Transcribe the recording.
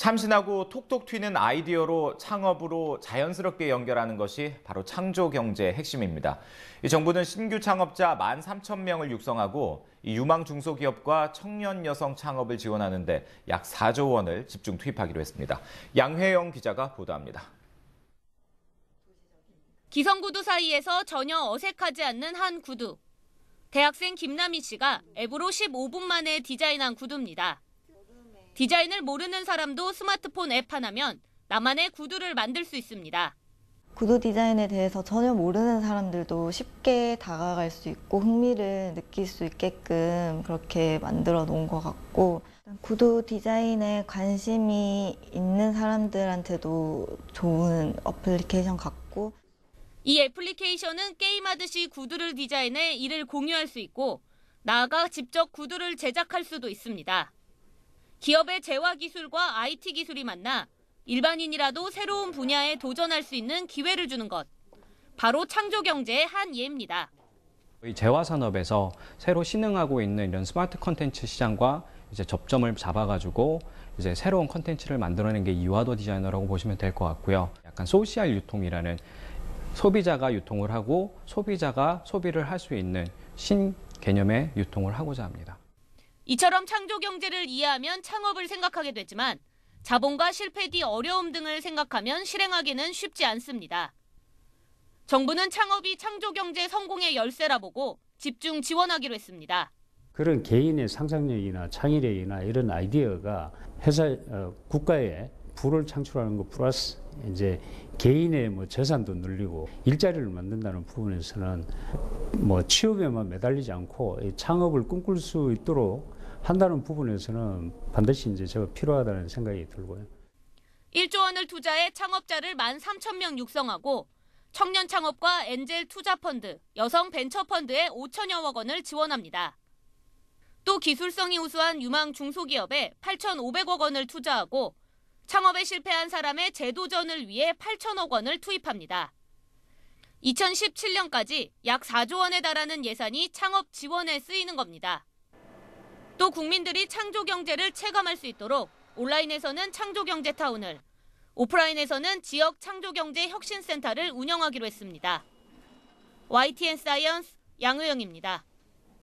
참신하고 톡톡 튀는 아이디어로 창업으로 자연스럽게 연결하는 것이 바로 창조 경제의 핵심입니다. 이 정부는 신규 창업자 1만 3천 명을 육성하고 이 유망 중소기업과 청년 여성 창업을 지원하는데 약 4조 원을 집중 투입하기로 했습니다. 양회영 기자가 보도합니다. 기성구두 사이에서 전혀 어색하지 않는 한 구두. 대학생 김남희 씨가 앱으로 15분 만에 디자인한 구두입니다. 디자인을 모르는 사람도 스마트폰 앱 하나면 나만의 구두를 만들 수 있습니다. 구두 디자인에 대해서 전혀 모르는 사람들도 쉽게 다가갈 수 있고 흥미를 느낄 수 있게끔 그렇게 만들어 놓은 것 같고 구두 디자인에 관심이 있는 사람들한테도 좋은 어플리케이션 같고 이 애플리케이션은 게임하듯이 구두를 디자인해 이를 공유할 수 있고 나아가 직접 구두를 제작할 수도 있습니다. 기업의 제화 기술과 IT 기술이 만나 일반인이라도 새로운 분야에 도전할 수 있는 기회를 주는 것. 바로 창조 경제의 한 예입니다. 이 제화 산업에서 새로 신흥하고 있는 이런 스마트 컨텐츠 시장과 이제 접점을 잡아가지고 이제 새로운 컨텐츠를 만들어낸 게 이화도 디자이너라고 보시면 될 것 같고요. 약간 social 유통이라는 소비자가 유통을 하고 소비자가 소비를 할 수 있는 신 개념의 유통을 하고자 합니다. 이처럼 창조 경제를 이해하면 창업을 생각하게 되지만 자본과 실패 뒤 어려움 등을 생각하면 실행하기는 쉽지 않습니다. 정부는 창업이 창조 경제 성공의 열쇠라 보고 집중 지원하기로 했습니다. 그런 개인의 상상력이나 창의력이나 이런 아이디어가 회사 어, 국가에 부를 창출하는 것 플러스 이제 개인의 뭐 재산도 늘리고 일자리를 만든다는 부분에서는 뭐 취업에만 매달리지 않고 창업을 꿈꿀 수 있도록 한다는 부분에서는 반드시 이제 제가 필요하다는 생각이 들고요. 1조 원을 투자해 창업자를 1만 3천 명 육성하고 청년 창업과 엔젤 투자 펀드, 여성 벤처 펀드에 5천여억 원을 지원합니다. 또 기술성이 우수한 유망 중소기업에 8,500억 원을 투자하고 창업에 실패한 사람의 재도전을 위해 8천억 원을 투입합니다. 2017년까지 약 4조 원에 달하는 예산이 창업 지원에 쓰이는 겁니다. 또 국민들이 창조 경제를 체감할 수 있도록 온라인에서는 창조 경제 타운을, 오프라인에서는 지역 창조 경제 혁신센터를 운영하기로 했습니다. YTN 사이언스 양의영입니다.